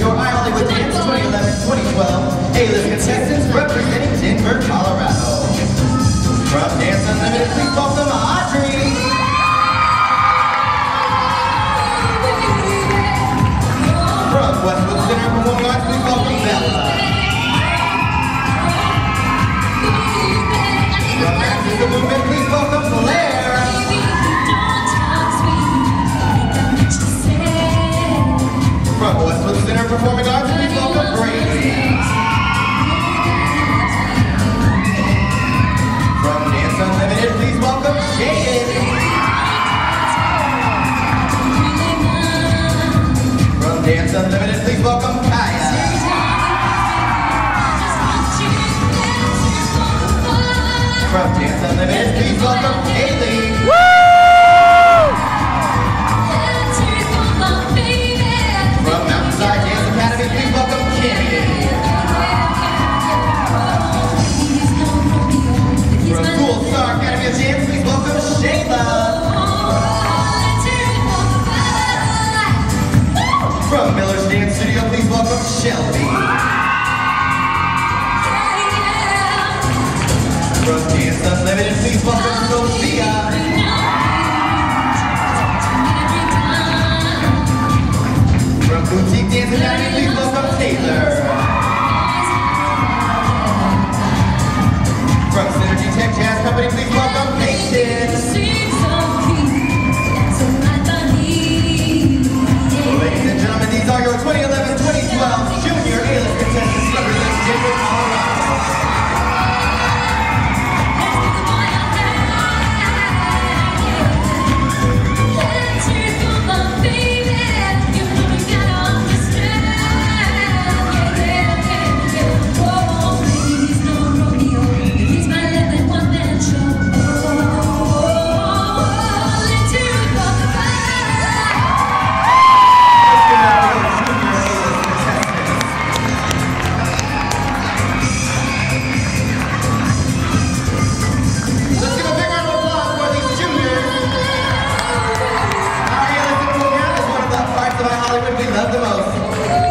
welcome to the stage your iHollywood Dance 2011-2012 A-list contestants Unlimited, please welcome Kaya. From Dance Unlimited, please welcome Boutique Dance Academy, please welcome Taylor.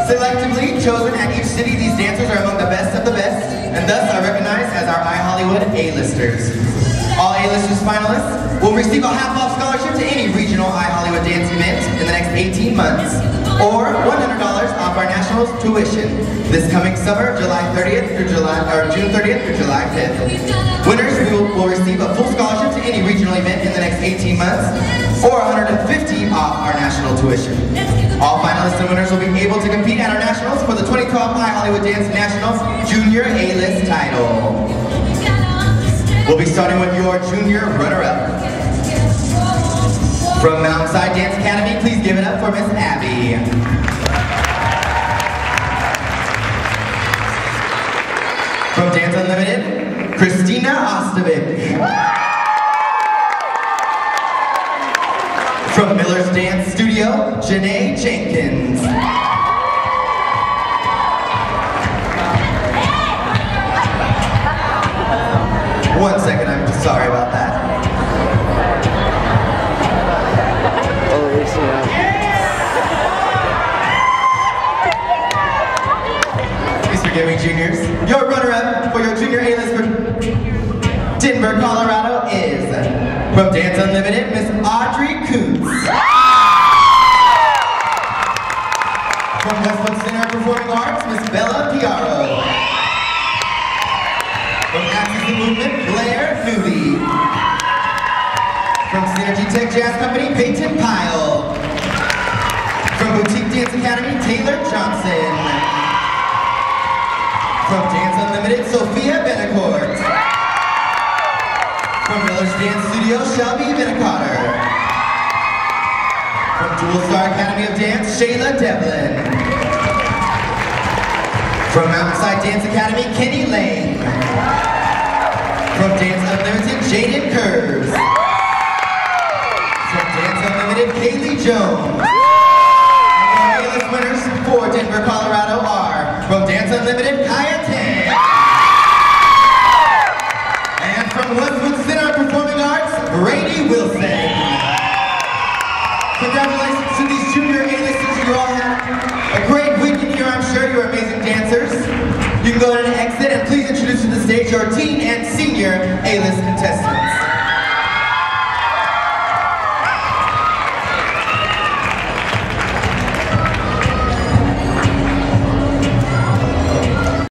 Selectively chosen at each city, these dancers are among the best of the best, and thus are recognized as our iHollywood A-listers. All A-listers finalists will receive a half-off scholarship to any regional iHollywood dance event in the next 18 months, or $100 off our national tuition this coming summer, July 30th through July, or June 30th through July 5th. Winners will, receive a full scholarship any regional event in the next 18 months, or 150 off our national tuition. All finalists and winners will be able to compete at our nationals for the 2012 iHollywood Dance Nationals Junior A-List title. We'll be starting with your junior runner-up. From Mountainside Dance Academy, please give it up for Miss Abby. From Dance Unlimited, Christina Ostovic. From Miller's Dance Studio, Janae Jenkins. One second, I'm just sorry about that. Please forgive me, juniors. Your runner-up for your junior A-list for Denver, Colorado is from Dance Unlimited, Miss Audrey Coots. From Westwood Center Performing Arts, Miss Bella Piaro. From Axis of Movement, Blair Nudie. From Synergy Tech Jazz Company, Peyton Pyle. From Boutique Dance Academy, Taylor Johnson. From Dance Unlimited, Sophia Benacourt. From Miller's Dance Studio, Shelby Benacotter. From Dual Star Academy of Dance, Shayla Devlin. From Mountainside Dance Academy, Kenny Lane. From Dance Unlimited, Jaden Curves. From Dance Unlimited, Kaylie Jones. And our A-list winners for Denver, Colorado are from Dance Unlimited, Kaya Tang. And from Westwood Center Performing Arts, Brady Wilson. Congratulations to these junior amazing dancers. You can go ahead and exit and please introduce to the stage your teen and senior A-list contestants.